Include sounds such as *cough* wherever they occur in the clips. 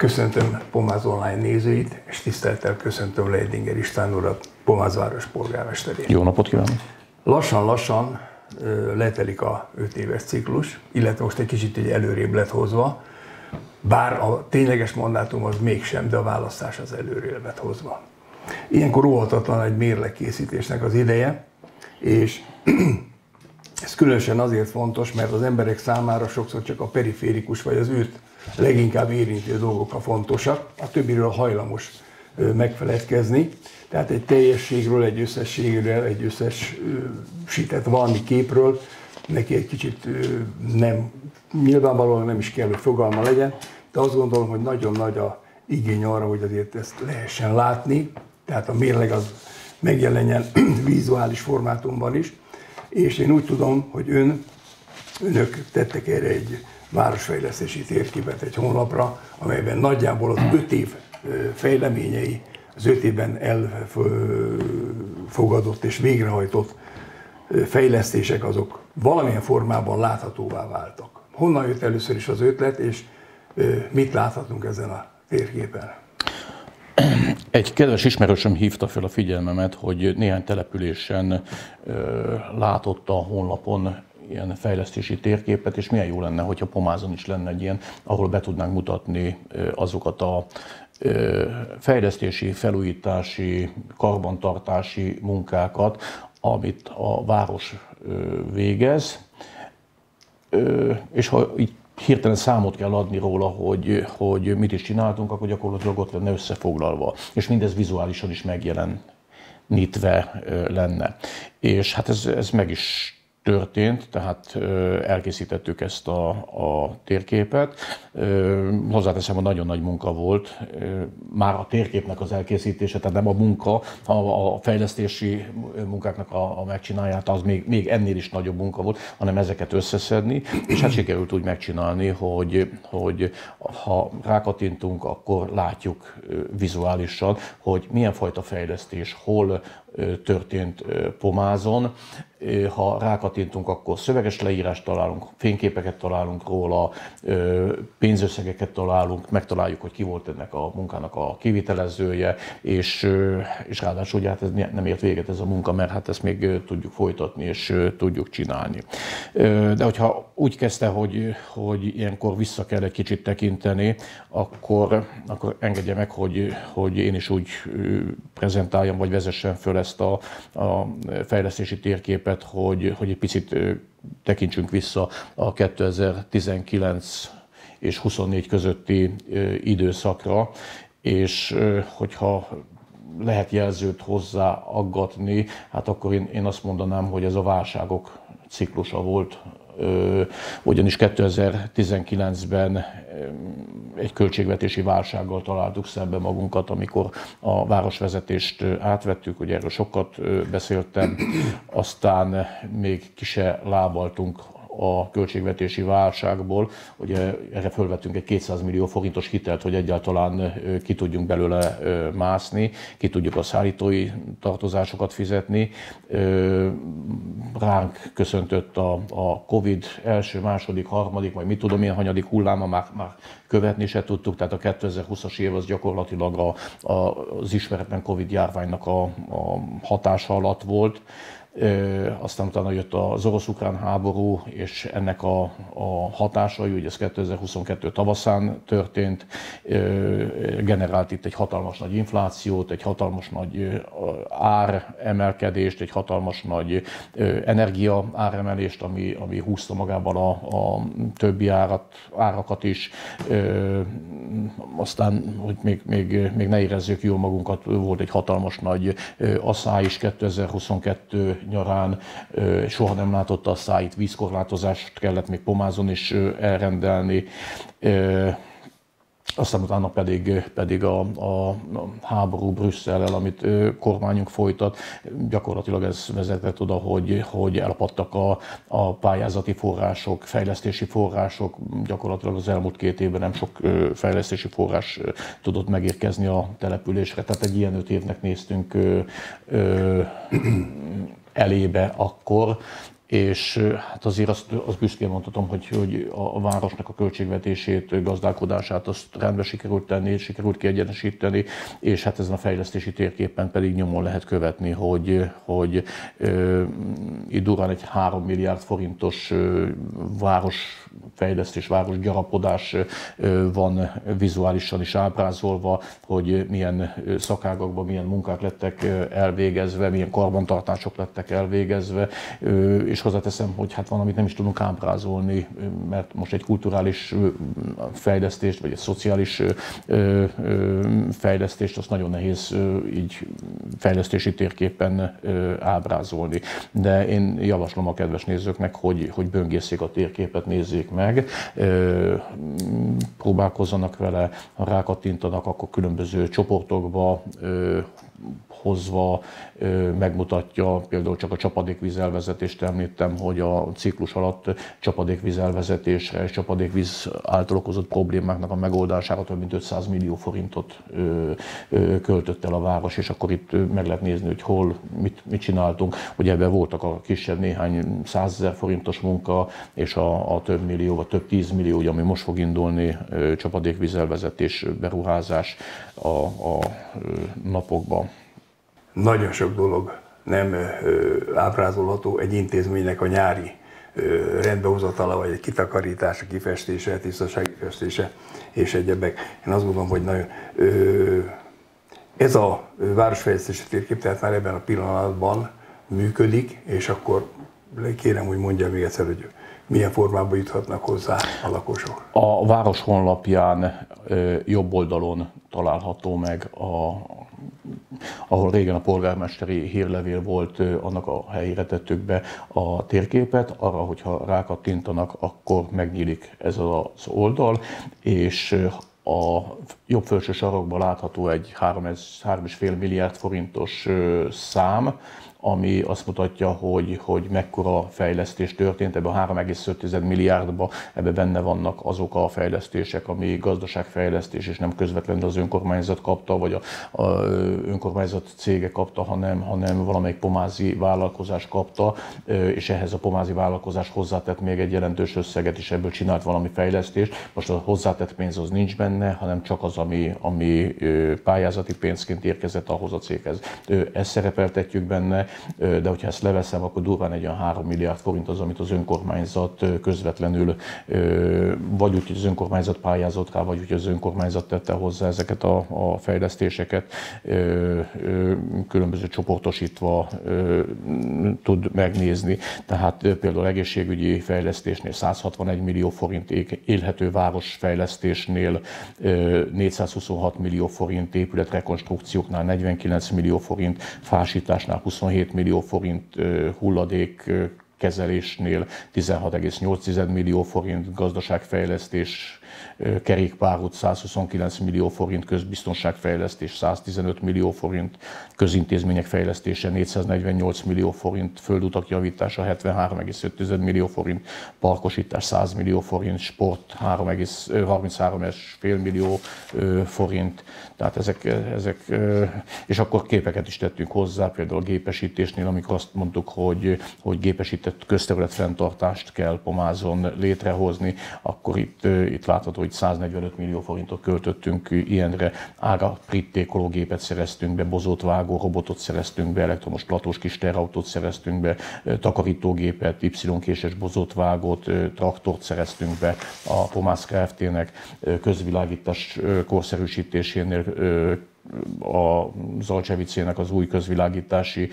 Köszöntöm Pomáz Online nézőit, és tisztelettel köszöntöm Leidinger István urat, Pomáz város polgármesterét. Jó napot kívánok! Lassan-lassan letelik a 5 éves ciklus, illetve most egy kicsit egy előrébb lett hozva, bár a tényleges mandátum az mégsem, de a választás az előrébb lett hozva. Ilyenkor óhatatlan egy mérlegkészítésnek az ideje, és *clears throat* ez különösen azért fontos, mert az emberek számára sokszor csak a periférikus vagy az őt leginkább érintő dolgok a fontosak, a többiről hajlamos megfeledkezni. Tehát egy teljességről, egy összességről, egy összesített valami képről neki egy kicsit nem, nyilvánvalóan nem is kell, hogy fogalma legyen, de azt gondolom, hogy nagyon nagy a igény arra, hogy azért ezt lehessen látni, tehát a mérleg az megjelenjen *clears throat* vizuális formátumban is, és én úgy tudom, hogy ön, önök tettek erre egy városfejlesztési térképet egy honlapra, amelyben nagyjából az öt év fejleményei, az öt évben elfogadott és végrehajtott fejlesztések azok valamilyen formában láthatóvá váltak. Honnan jött először is az ötlet, és mit láthatunk ezen a térképen? Egy kedves ismerősöm hívta fel a figyelmemet, hogy néhány településen ö, látott a honlapon ilyen fejlesztési térképet, és milyen jó lenne, hogyha Pomázon is lenne egy ilyen, ahol be tudnánk mutatni azokat a fejlesztési, felújítási, karbantartási munkákat, amit a város végez, és ha így hirtelen számot kell adni róla, hogy, hogy mit is csináltunk, akkor gyakorlatilag ott lenne összefoglalva. És mindez vizuálisan is megjelenítve lenne. És hát ez, ez meg is történt, tehát elkészítettük ezt a, a térképet. Hozzáteszem, hogy nagyon nagy munka volt, már a térképnek az elkészítése, tehát nem a munka, a, a fejlesztési munkáknak a, a megcsinálját, az még, még ennél is nagyobb munka volt, hanem ezeket összeszedni, és hát sikerült úgy megcsinálni, hogy, hogy ha rákatintunk, akkor látjuk vizuálisan, hogy milyen fajta fejlesztés, hol történt Pomázon. Ha rákatintunk, akkor szöveges leírást találunk, fényképeket találunk róla, pénzösszegeket találunk, megtaláljuk, hogy ki volt ennek a munkának a kivitelezője, és, és ráadásul ugye hát ez nem ért véget ez a munka, mert hát ezt még tudjuk folytatni, és tudjuk csinálni. De hogyha úgy kezdte, hogy, hogy ilyenkor vissza kell egy kicsit tekinteni, akkor, akkor engedje meg, hogy, hogy én is úgy prezentáljam, vagy vezessen föl ezt a, a fejlesztési térképet, hogy, hogy egy picit tekintsünk vissza a 2019 és 24 közötti időszakra, és hogyha lehet jelzőt hozzá aggatni, hát akkor én, én azt mondanám, hogy ez a válságok ciklusa volt, ugyanis 2019-ben egy költségvetési válsággal találtuk szembe magunkat, amikor a városvezetést átvettük, ugye erről sokat beszéltem, aztán még ki se lábaltunk a költségvetési válságból. Ugye erre fölvettünk egy 200 millió forintos hitelt, hogy egyáltalán ki tudjunk belőle mászni, ki tudjuk a szállítói tartozásokat fizetni. Ránk köszöntött a, a Covid első, második, harmadik, vagy mit tudom én, hanyadik hulláma, már, már követni se tudtuk, tehát a 2020-as év az gyakorlatilag a, a, az ismeretlen Covid járványnak a, a hatása alatt volt aztán utána jött az orosz-ukrán háború, és ennek a, a hatásai, ugye ez 2022 tavaszán történt, generált itt egy hatalmas nagy inflációt, egy hatalmas nagy ár emelkedést, egy hatalmas nagy energia áremelést, ami, ami húzta magával a, a többi árat, árakat is. Aztán, hogy még, még, még ne érezzük jól magunkat, volt egy hatalmas nagy asszály is 2022 nyarán. Soha nem látott a száit, vízkorlátozást kellett még pomázon is elrendelni aztán utána pedig, pedig a, a, háború Brüsszellel, amit kormányunk folytat, gyakorlatilag ez vezetett oda, hogy, hogy elapadtak a, a pályázati források, fejlesztési források, gyakorlatilag az elmúlt két évben nem sok fejlesztési forrás tudott megérkezni a településre, tehát egy ilyen öt évnek néztünk ö, ö, elébe akkor, és hát azért azt, azt büszkén mondhatom, hogy, hogy a városnak a költségvetését, gazdálkodását azt rendbe sikerült tenni, sikerült kiegyenesíteni, és hát ezen a fejlesztési térképen pedig nyomon lehet követni, hogy, hogy uh, itt durán egy 3 milliárd forintos városfejlesztés, városgyarapodás van vizuálisan is ábrázolva, hogy milyen szakágakban milyen munkák lettek elvégezve, milyen karbantartások lettek elvégezve, és és hozzáteszem, hogy hát van, amit nem is tudunk ábrázolni, mert most egy kulturális fejlesztést, vagy egy szociális fejlesztést, azt nagyon nehéz így fejlesztési térképen ábrázolni. De én javaslom a kedves nézőknek, hogy, hogy böngészék a térképet, nézzék meg, próbálkozzanak vele, ha rákattintanak, akkor különböző csoportokba hozva megmutatja, például csak a csapadékvízelvezetést említem, hogy a ciklus alatt csapadékvízelvezetésre és csapadékvíz által okozott problémáknak a megoldására több mint 500 millió forintot költött el a város, és akkor itt meg lehet nézni, hogy hol, mit, mit csináltunk. Ugye ebben voltak a kisebb néhány százezer forintos munka, és a, a több millió, vagy több tízmillió, ugye, ami most fog indulni, csapadékvízelvezetés, beruházás a, a napokban nagyon sok dolog nem ábrázolható egy intézménynek a nyári rendbehozatala, vagy egy kitakarítása, kifestése, tisztasági festése és egyebek. Én azt gondolom, hogy nagyon, ez a városfejlesztési térkép, tehát már ebben a pillanatban működik, és akkor kérem, hogy mondja még egyszer, hogy milyen formában juthatnak hozzá a lakosok. A város honlapján jobb oldalon található meg a ahol régen a polgármesteri hírlevél volt, annak a helyére tettük be a térképet, arra, hogyha rákattintanak, akkor megnyílik ez az oldal, és a jobb felső sarokban látható egy 3,5 milliárd forintos szám, ami azt mutatja, hogy, hogy mekkora fejlesztés történt, ebben a 3,5 milliárdban ebbe benne vannak azok a fejlesztések, ami gazdaságfejlesztés, és nem közvetlenül az önkormányzat kapta, vagy a, a önkormányzat cége kapta, hanem, hanem valamelyik pomázi vállalkozás kapta, és ehhez a pomázi vállalkozás hozzátett még egy jelentős összeget, és ebből csinált valami fejlesztést. Most a hozzátett pénz az nincs benne, hanem csak az, ami, ami pályázati pénzként érkezett ahhoz a céghez. Ezt szerepeltetjük benne, de hogyha ezt leveszem, akkor durván egy olyan 3 milliárd forint az, amit az önkormányzat közvetlenül, vagy úgy, hogy az önkormányzat pályázott rá, vagy úgy, hogy az önkormányzat tette hozzá ezeket a, a fejlesztéseket, különböző csoportosítva tud megnézni. Tehát például egészségügyi fejlesztésnél 161 millió forint, élhető városfejlesztésnél 426 millió forint, épületrekonstrukcióknál 49 millió forint, fásításnál 27 7 millió forint hulladék kezelésnél 16,8 millió forint, gazdaságfejlesztés kerékpárút 129 millió forint, közbiztonságfejlesztés 115 millió forint, közintézmények fejlesztése 448 millió forint, földutak javítása 73,5 millió forint, parkosítás 100 millió forint, sport 33,5 millió forint, tehát ezek, ezek, és akkor képeket is tettünk hozzá, például a gépesítésnél, amikor azt mondtuk, hogy, hogy gépesített közterület fenntartást kell Pomázon létrehozni, akkor itt, itt látható, hogy 145 millió forintot költöttünk ilyenre, ága prittékológépet szereztünk be, bozót vágó robotot szereztünk be, elektromos platós kis terautót szereztünk be, takarítógépet, Y-késes bozót vágót, traktort szereztünk be a Pomász Kft-nek, közvilágítás korszerűsítésénél a Zalcsevicének az új közvilágítási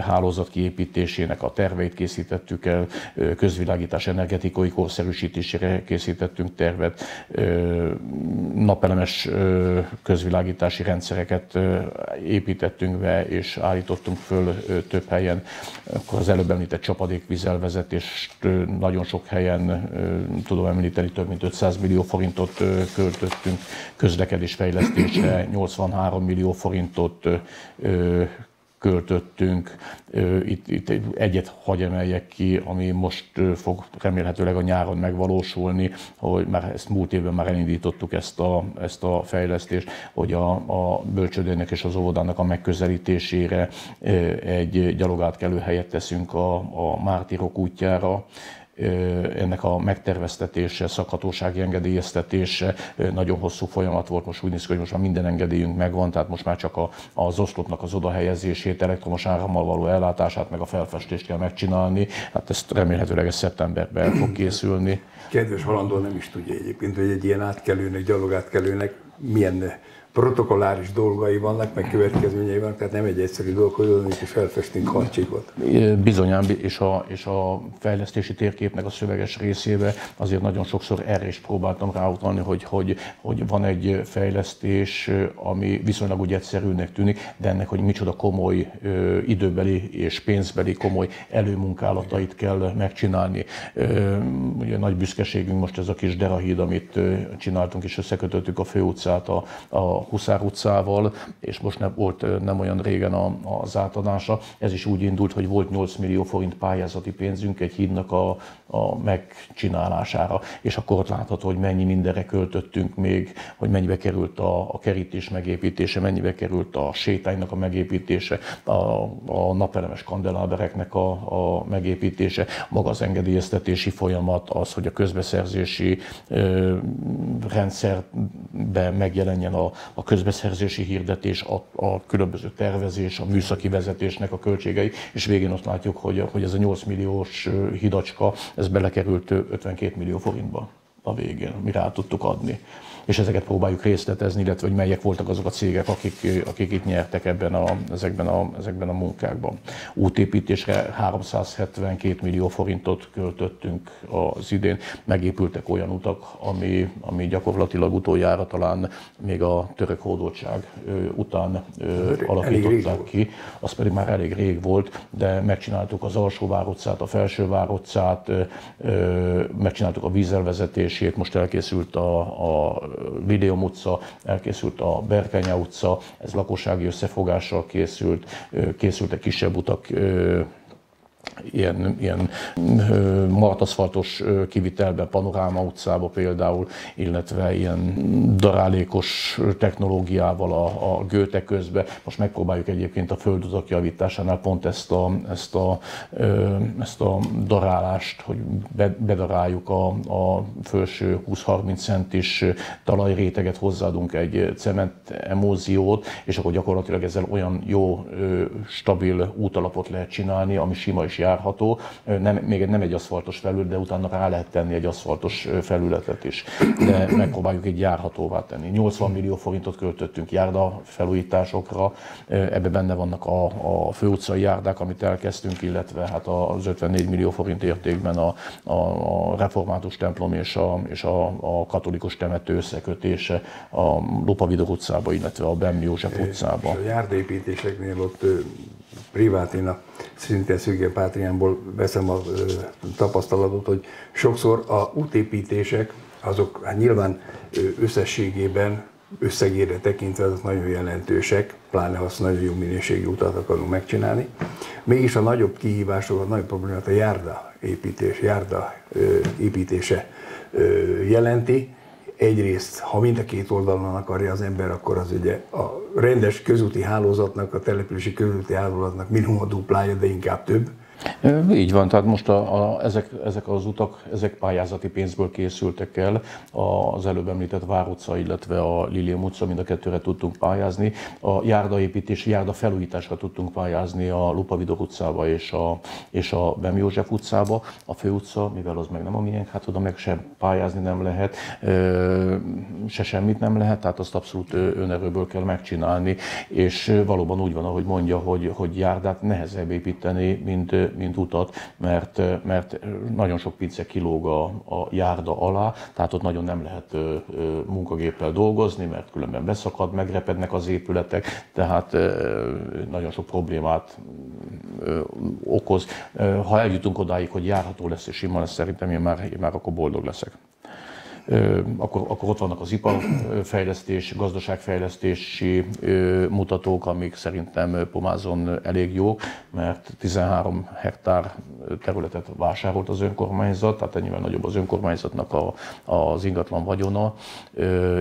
hálózat kiépítésének a terveit készítettük el, közvilágítás energetikai korszerűsítésére készítettünk tervet, napelemes közvilágítási rendszereket építettünk be és állítottunk föl több helyen. Akkor az előbb említett csapadékvizelvezetést nagyon sok helyen, tudom említeni, több mint 500 millió forintot költöttünk közlekedésfejlesztésre, 83 3 millió forintot költöttünk. Itt, itt egyet hagy emeljek ki, ami most fog remélhetőleg a nyáron megvalósulni, hogy már ezt múlt évben már elindítottuk ezt a, ezt a fejlesztést, hogy a, a bölcsődének és az óvodának a megközelítésére egy gyalogátkelő helyet teszünk a, a Mártirok útjára, ennek a megterveztetése, szakhatósági engedélyeztetése nagyon hosszú folyamat volt. Most úgy néz ki, hogy most már minden engedélyünk megvan, tehát most már csak a, az oszlopnak az odahelyezését, elektromos árammal való ellátását, meg a felfestést kell megcsinálni. Hát ezt remélhetőleg ez szeptemberben el fog készülni. Kedves halandó nem is tudja egyébként, hogy egy ilyen átkelőnek, gyalogátkelőnek milyen protokolláris dolgai vannak, meg következményei vannak, tehát nem egy egyszerű dolog, hogy oda is felfestünk harcsikot. Bizonyán, és a, és a fejlesztési térképnek a szöveges részébe azért nagyon sokszor erre is próbáltam ráutalni, hogy, hogy, hogy van egy fejlesztés, ami viszonylag úgy egyszerűnek tűnik, de ennek, hogy micsoda komoly időbeli és pénzbeli komoly előmunkálatait kell megcsinálni. Ugye nagy büszkeségünk most ez a kis derahíd, amit csináltunk, és összekötöttük a főutcát a, a Huszár utcával, és most nem volt nem olyan régen a, az átadása. Ez is úgy indult, hogy volt 8 millió forint pályázati pénzünk egy hídnak a, a megcsinálására, és akkor ott látható, hogy mennyi mindenre költöttünk még, hogy mennyibe került a, a kerítés megépítése, mennyibe került a sétánynak a megépítése, a, a napelemes kandelábereknek a, a megépítése, maga az engedélyeztetési folyamat, az, hogy a közbeszerzési ö, rendszerben megjelenjen a, a közbeszerzési hirdetés, a, a különböző tervezés, a műszaki vezetésnek a költségei, és végén azt látjuk, hogy, hogy ez a 8 milliós hidacska, ez belekerült 52 millió forintba a végén, mire át tudtuk adni és ezeket próbáljuk részletezni, illetve hogy melyek voltak azok a cégek, akik, akik itt nyertek ebben a, ezekben, a, ezekben a munkákban. Útépítésre 372 millió forintot költöttünk az idén, megépültek olyan utak, ami, ami gyakorlatilag utoljára talán még a török hódoltság után alakították ki, az pedig már elég rég volt, de megcsináltuk az alsó várutcát, a felső várutcát, megcsináltuk a vízelvezetését, most elkészült a, a Videom utca, elkészült a Berkenya utca, ez lakossági összefogással készült, készültek kisebb utak ilyen, ilyen marataszfaltos kivitelben, Panoráma utcába például, illetve ilyen darálékos technológiával a, a Göte közbe. Most megpróbáljuk egyébként a földutak javításánál pont ezt a, ezt a, ezt a darálást, hogy bedaráljuk a, a felső 20-30 centis talajréteget, hozzáadunk egy cement emóziót, és akkor gyakorlatilag ezzel olyan jó, stabil útalapot lehet csinálni, ami sima is járható, nem, még nem egy aszfaltos felület, de utána rá lehet tenni egy aszfaltos felületet is. De megpróbáljuk egy járhatóvá tenni. 80 millió forintot költöttünk járda felújításokra, ebbe benne vannak a, a főutcai járdák, amit elkezdtünk, illetve hát az 54 millió forint értékben a, a, a református templom és a, és a, a katolikus temető összekötése a Lupavidor utcába, illetve a Bem József utcába. És a járdépítéseknél ott privát, én a szinte szűke pátriámból veszem a tapasztalatot, hogy sokszor a útépítések, azok hát nyilván összességében összegére tekintve azok nagyon jelentősek, pláne ha azt nagyon jó minőségű utat akarunk megcsinálni. Mégis a nagyobb kihívások, a nagyobb problémát a járda építés, járda építése jelenti, egyrészt, ha mind a két oldalon akarja az ember, akkor az ugye a rendes közúti hálózatnak, a települési közúti hálózatnak minimum a duplája, de inkább több. Így van, tehát most a, a, ezek, ezek az utak, ezek pályázati pénzből készültek el, az előbb említett Vár utca, illetve a Lilium utca, mind a kettőre tudtunk pályázni. A járdaépítés, járda felújításra tudtunk pályázni a Lupavidok utcába és a, és a Bem József utcába. A fő utca, mivel az meg nem a miénk, hát oda meg se pályázni nem lehet, se semmit nem lehet, tehát azt abszolút önerőből kell megcsinálni, és valóban úgy van, ahogy mondja, hogy, hogy járdát nehezebb építeni, mint mint utat, mert, mert nagyon sok pice kilóg a, a járda alá, tehát ott nagyon nem lehet munkagéppel dolgozni, mert különben beszakad, megrepednek az épületek, tehát nagyon sok problémát okoz. Ha eljutunk odáig, hogy járható lesz és sima lesz, szerintem én már, én már akkor boldog leszek. Akkor, akkor ott vannak az iparfejlesztés, gazdaságfejlesztési mutatók, amik szerintem Pomázon elég jók, mert 13 hektár területet vásárolt az önkormányzat, tehát ennyivel nagyobb az önkormányzatnak a, az ingatlan vagyona,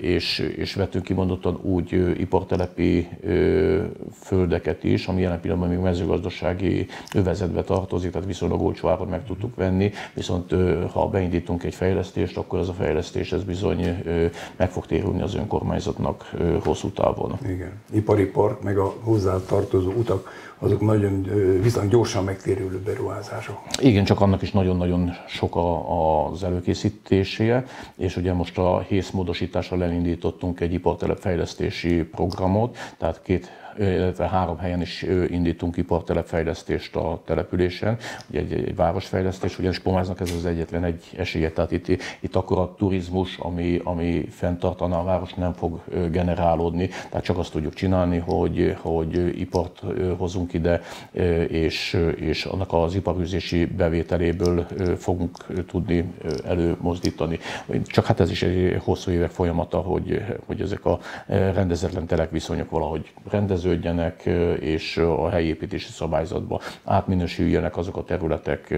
és, és vettünk kimondottan úgy ipartelepi földeket is, ami jelen pillanatban még mezőgazdasági övezetbe tartozik, tehát viszonylag olcsó áron meg tudtuk venni, viszont ha beindítunk egy fejlesztést, akkor ez a fejlesztés ez bizony meg fog térülni az önkormányzatnak hosszú távon. Igen. Ipari park, meg a hozzá tartozó utak, azok nagyon viszont gyorsan megtérülő beruházások. Igen, csak annak is nagyon-nagyon sok a, az előkészítése, és ugye most a HÉSZ módosítással elindítottunk egy ipartelepfejlesztési programot, tehát két illetve három helyen is indítunk ipartelepfejlesztést a településen, ugye egy, egy városfejlesztés, ugyanis Pomáznak ez az egyetlen egy esélye, tehát itt, itt akkor a turizmus, ami, ami fenntartana a város, nem fog generálódni, tehát csak azt tudjuk csinálni, hogy, hogy ipart hozunk ide, és, és annak az iparűzési bevételéből fogunk tudni előmozdítani. Csak hát ez is egy hosszú évek folyamata, hogy, hogy ezek a rendezetlen telekviszonyok valahogy rendez rendeződjenek, és a helyi építési szabályzatba átminősüljenek azok a területek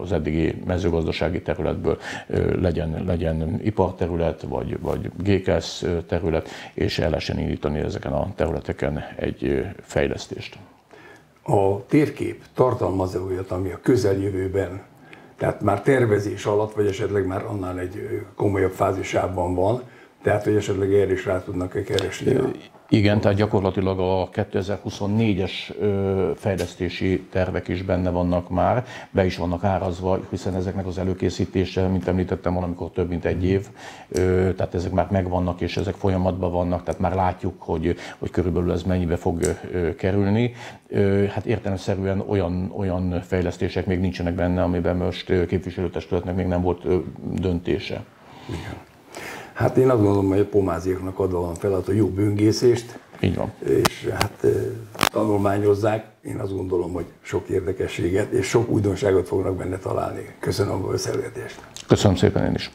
az eddigi mezőgazdasági területből, legyen, legyen iparterület, vagy, vagy GKS terület, és el lehessen indítani ezeken a területeken egy fejlesztést. A térkép tartalmaz-e olyat, ami a közeljövőben tehát már tervezés alatt, vagy esetleg már annál egy komolyabb fázisában van, tehát, hogy esetleg erre is rá tudnak-e keresni? Igen, tehát gyakorlatilag a 2024-es fejlesztési tervek is benne vannak már, be is vannak árazva, hiszen ezeknek az előkészítése, mint említettem, valamikor több mint egy év, tehát ezek már megvannak és ezek folyamatban vannak, tehát már látjuk, hogy, hogy körülbelül ez mennyibe fog kerülni. Hát értelemszerűen olyan, olyan fejlesztések még nincsenek benne, amiben most képviselőtestületnek még nem volt döntése. Igen. Hát én azt gondolom, hogy a pomáziaknak adva van feladat a jó böngészést. Így van. És hát tanulmányozzák. Én azt gondolom, hogy sok érdekességet és sok újdonságot fognak benne találni. Köszönöm a beszélgetést. Köszönöm szépen én is.